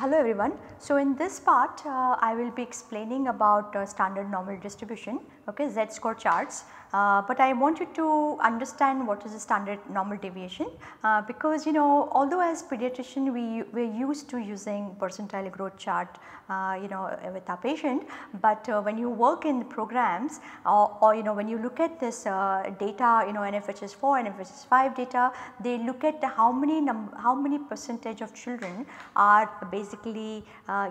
Hello everyone. So in this part uh, I will be explaining about uh, standard normal distribution okay z score charts uh, but I want you to understand what is the standard normal deviation uh, because you know although as pediatrician we we are used to using percentile growth chart uh, you know with our patient but uh, when you work in programs or, or, you know when you look at this data you know NFHS 4 NFHS 5 data they look at how many how many percentage of children are basically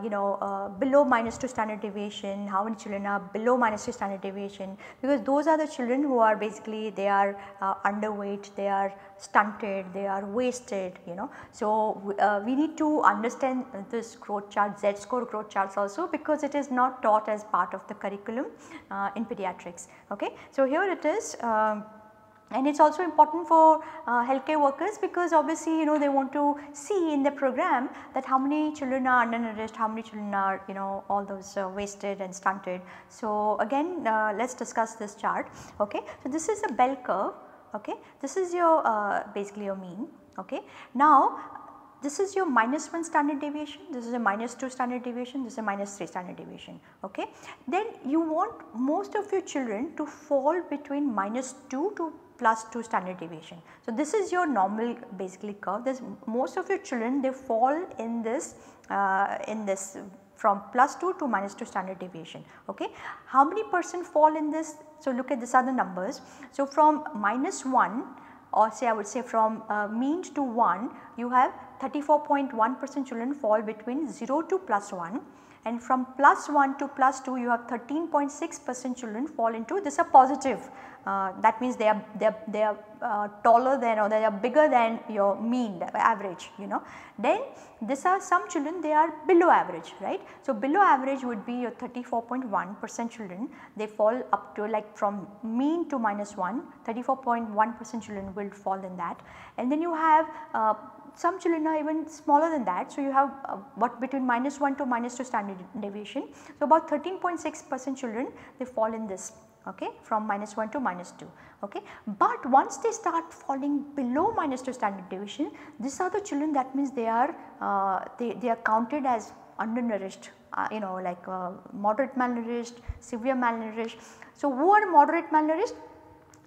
you know below minus 2 standard deviation how many children are below minus 2 standard deviation because those are the children children who are basically they are uh, underweight, they are stunted, they are wasted you know. So, uh, we need to understand this growth chart Z score growth charts also because it is not taught as part of the curriculum uh, in pediatrics. Okay. So, here it is. Um, and it is also important for uh, healthcare workers because obviously you know they want to see in the program that how many children are undernourished, how many children are you know all those uh, wasted and stunted. So again uh, let us discuss this chart okay. So this is a bell curve okay, this is your uh, basically your mean okay. Now this is your minus 1 standard deviation, this is a minus 2 standard deviation, this is a minus 3 standard deviation okay. Then you want most of your children to fall between minus 2 to plus 2 standard deviation. So, this is your normal basically curve this most of your children they fall in this uh, in this from plus 2 to minus 2 standard deviation okay. How many percent fall in this? So, look at these are the numbers. So, from minus 1 or say I would say from uh, mean to 1 you have 34.1 percent children fall between 0 to plus 1 and from plus 1 to plus 2 you have 13.6 percent children fall into this a positive uh, that means they are they are, they are uh, taller than or they are bigger than your mean average you know. Then these are some children they are below average right. So, below average would be your 34.1 percent children they fall up to like from mean to minus 1 34.1 percent children will fall in that and then you have uh, some children are even smaller than that. So, you have uh, what between minus 1 to minus 2 standard deviation. So, about 13.6 percent children they fall in this okay, from minus 1 to minus 2. Okay. But once they start falling below minus 2 standard deviation, these are the children that means they are uh, they, they are counted as undernourished uh, you know like uh, moderate malnourished, severe malnourished. So, who are moderate malnourished?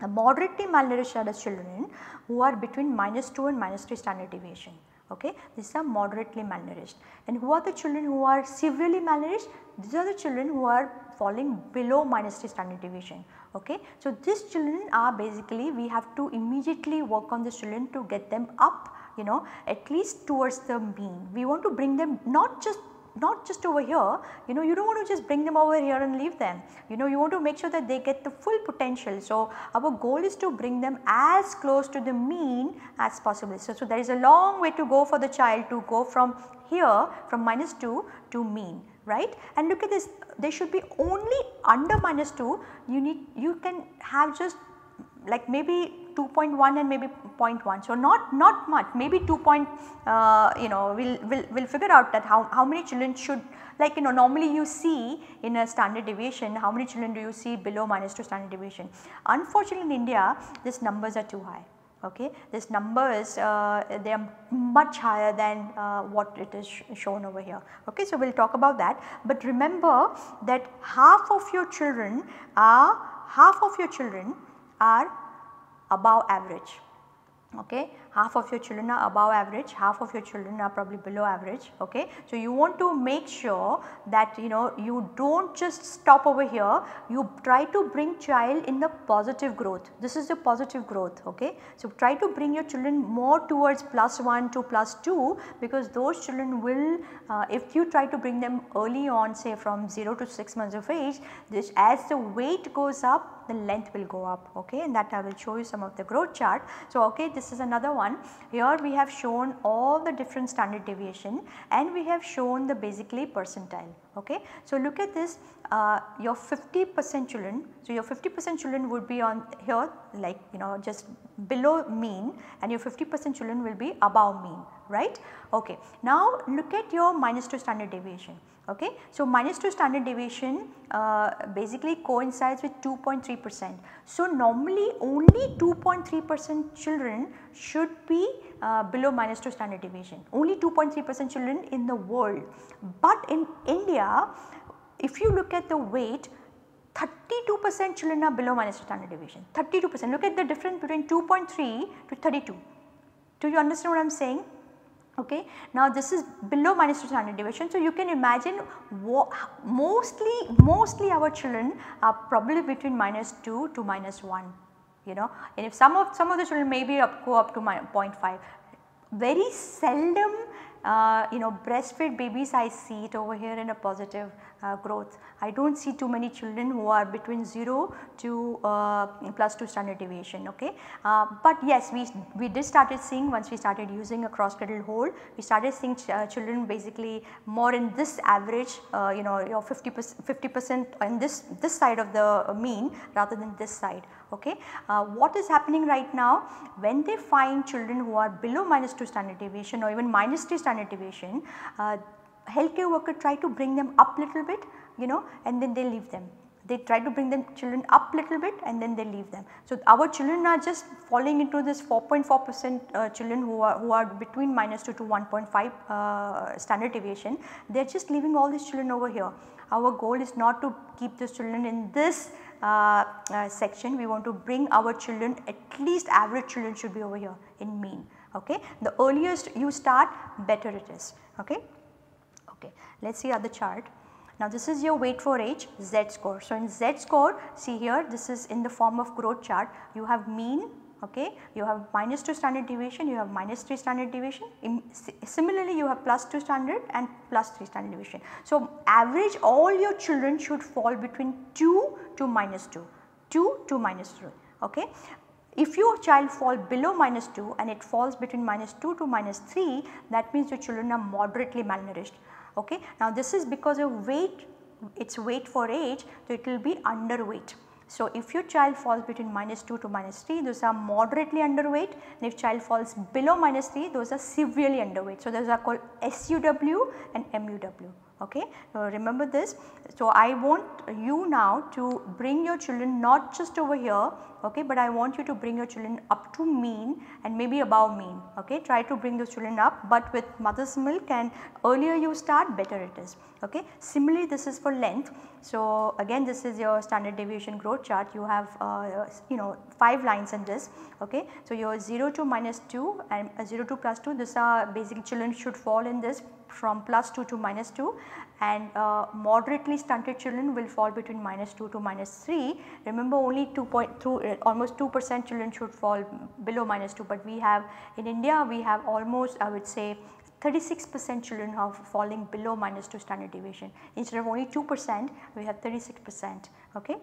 Moderately malnourished are the children who are between minus 2 and minus 3 standard deviation okay. These are moderately malnourished and who are the children who are severely malnourished? These are the children who are falling below minus 3 standard deviation okay. So, these children are basically we have to immediately work on these children to get them up you know at least towards the mean. We want to bring them not just not just over here, you know you do not want to just bring them over here and leave them, you know you want to make sure that they get the full potential. So, our goal is to bring them as close to the mean as possible. So, so there is a long way to go for the child to go from here from minus 2 to mean right and look at this they should be only under minus 2 you need you can have just like maybe 2.1 and maybe 0.1. So, not not much maybe 2 point uh, you know we will we'll, we'll figure out that how, how many children should like you know normally you see in a standard deviation how many children do you see below minus 2 standard deviation. Unfortunately in India these numbers are too high okay. These numbers uh, they are much higher than uh, what it is sh shown over here okay. So, we will talk about that but remember that half of your children are half of your children are above average. Okay half of your children are above average half of your children are probably below average okay? So you want to make sure that you know you don't just stop over here you try to bring child in the positive growth. This is the positive growth okay? So try to bring your children more towards plus 1 to plus 2 because those children will uh, if you try to bring them early on say from 0 to 6 months of age this as the weight goes up the length will go up okay? And that I will show you some of the growth chart. So okay this is another one here we have shown all the different standard deviation and we have shown the basically percentile okay. So look at this uh, your 50 percent children so your 50 percent children would be on here like you know just below mean and your 50 percent children will be above mean right. Okay. Now look at your minus 2 standard deviation okay. So, minus 2 standard deviation uh, basically coincides with 2.3 percent. So, normally only 2.3 percent children should be uh, below minus 2 standard deviation, only 2.3 percent children in the world. But in India, if you look at the weight 32 percent children are below minus 2 standard deviation, 32 percent. Look at the difference between 2.3 to 32. Do you understand what I am saying? Okay. Now this is below minus 2 standard deviation. So you can imagine mostly, mostly our children are probably between minus 2 to minus 1 you know? And if some of some of the children maybe up go up to my 0.5 very seldom uh, you know breastfed babies I see it over here in a positive uh, growth. I do not see too many children who are between 0 to uh, plus 2 standard deviation okay. Uh, but yes we, we did started seeing once we started using a cross cradle hold we started seeing ch uh, children basically more in this average uh, you know your 50 percent 50 percent in this this side of the mean rather than this side okay. Uh, what is happening right now when they find children who are below minus 2 standard deviation or even minus 3 standard deviation healthcare worker try to bring them up little bit you know and then they leave them. They try to bring them children up little bit and then they leave them. So, our children are just falling into this 4.4 percent uh, children who are who are between minus 2 to 1.5 uh, standard deviation. They are just leaving all these children over here. Our goal is not to keep these children in this uh, uh, section we want to bring our children at least average children should be over here in mean okay. The earliest you start better it is okay. Okay. Let us see other chart. Now this is your weight for age Z score. So in Z score see here this is in the form of growth chart you have mean okay. You have minus 2 standard deviation, you have minus 3 standard deviation. In, similarly, you have plus 2 standard and plus 3 standard deviation. So, average all your children should fall between 2 to minus 2, 2 to minus 3 okay. If your child fall below minus 2 and it falls between minus 2 to minus 3 that means your children are moderately malnourished okay. Now this is because of weight its weight for age so it will be underweight so, if your child falls between minus 2 to minus 3 those are moderately underweight and if child falls below minus 3 those are severely underweight. So, those are called SUW and MUW okay. Now, remember this. So, I want you now to bring your children not just over here okay, but I want you to bring your children up to mean and maybe above mean okay. Try to bring those children up but with mother's milk and earlier you start better it is okay. Similarly this is for length. So, again this is your standard deviation growth chart you have uh, you know 5 lines in this okay. So, your 0 to minus 2 and uh, 0 to plus 2 this are basically children should fall in this from plus 2 to minus 2 and uh, moderately stunted children will fall between minus 2 to minus 3. Remember only 2.2 uh, almost 2 percent children should fall below minus 2 but we have in India we have almost I would say 36 percent children are falling below minus 2 standard deviation instead of only 2 percent we have 36 percent okay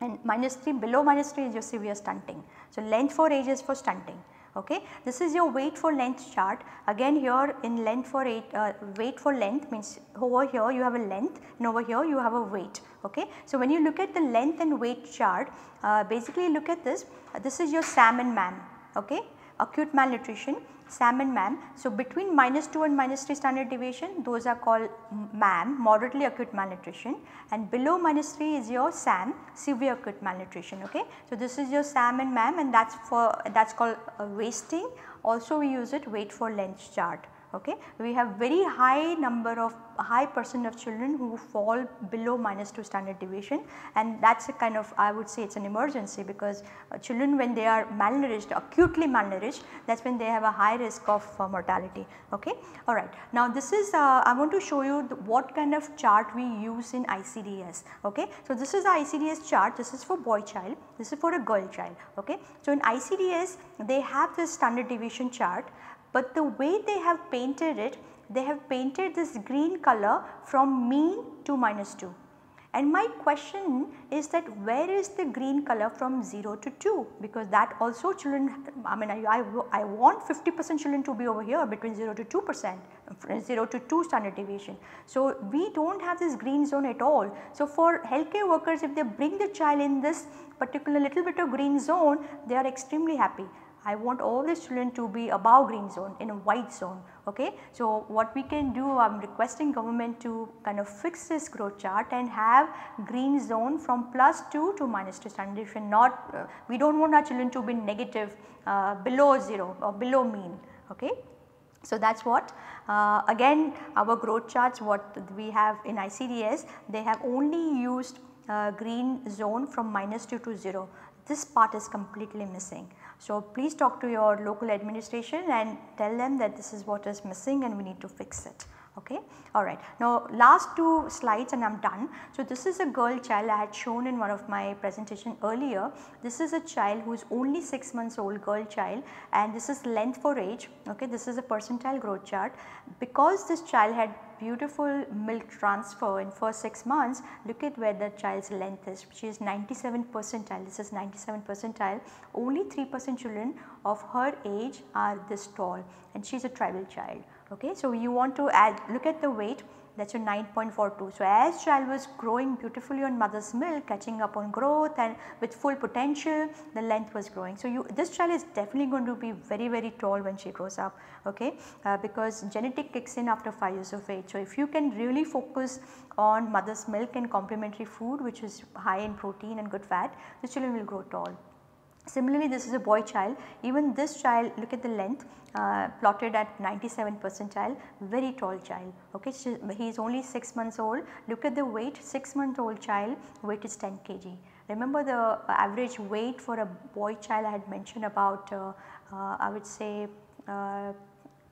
and minus 3 below minus 3 is your severe stunting. So, length for age is for stunting okay. This is your weight for length chart again here in length for eight, uh, weight for length means over here you have a length and over here you have a weight okay. So, when you look at the length and weight chart uh, basically look at this uh, this is your SAM and MAM okay acute malnutrition SAM and MAM. So, between minus 2 and minus 3 standard deviation those are called MAM moderately acute malnutrition and below minus 3 is your SAM severe acute malnutrition okay. So, this is your SAM and MAM and that is for that is called uh, wasting also we use it weight for length chart okay. We have very high number of high percent of children who fall below minus 2 standard deviation and that is a kind of I would say it is an emergency because uh, children when they are malnourished acutely malnourished that is when they have a high risk of uh, mortality okay. Alright. Now this is uh, I want to show you the, what kind of chart we use in ICDS okay. So this is the ICDS chart this is for boy child this is for a girl child okay. So in ICDS they have this standard deviation chart but the way they have painted it they have painted this green color from mean to minus 2. And my question is that where is the green color from 0 to 2 because that also children I mean I, I, I want 50 percent children to be over here between 0 to 2 percent 0 to 2 standard deviation. So, we do not have this green zone at all. So, for healthcare workers if they bring the child in this particular little bit of green zone they are extremely happy I want all the children to be above green zone in a white zone okay. So, what we can do I am requesting government to kind of fix this growth chart and have green zone from plus 2 to minus 2 standard deviation not uh, we do not want our children to be negative uh, below 0 or below mean okay. So, that is what uh, again our growth charts what we have in ICDS they have only used uh, green zone from minus 2 to 0 this part is completely missing. So, please talk to your local administration and tell them that this is what is missing and we need to fix it okay alright. Now last two slides and I am done. So this is a girl child I had shown in one of my presentation earlier. This is a child who is only 6 months old girl child and this is length for age okay this is a percentile growth chart. Because this child had beautiful milk transfer in first 6 months look at where the child's length is. She is 97 percentile. This is 97 percentile. Only 3 percent children of her age are this tall and she is a tribal child. Okay. So, you want to add look at the weight that is your 9.42. So, as child was growing beautifully on mother's milk catching up on growth and with full potential the length was growing. So, you this child is definitely going to be very very tall when she grows up okay uh, because genetic kicks in after 5 years of age. So, if you can really focus on mother's milk and complementary food which is high in protein and good fat the children will grow tall. Similarly, this is a boy child even this child look at the length uh, plotted at 97 percentile very tall child okay so he is only 6 months old look at the weight 6 month old child weight is 10 kg. Remember the average weight for a boy child I had mentioned about uh, uh, I would say uh,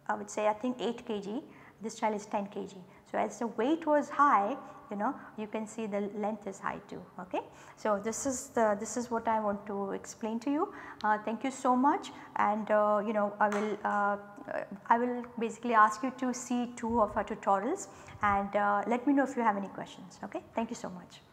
I would say I think 8 kg this child is 10 kg. So, as the weight was high you know you can see the length is high too okay. So, this is the this is what I want to explain to you uh, thank you so much and uh, you know I will uh, I will basically ask you to see two of our tutorials and uh, let me know if you have any questions okay. Thank you so much.